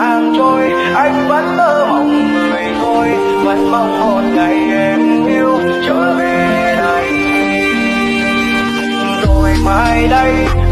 hàng trôi, anh vẫn mơ mộng. Về thôi, vẫn mong một ngày em yêu trở về đây. Rồi mai đây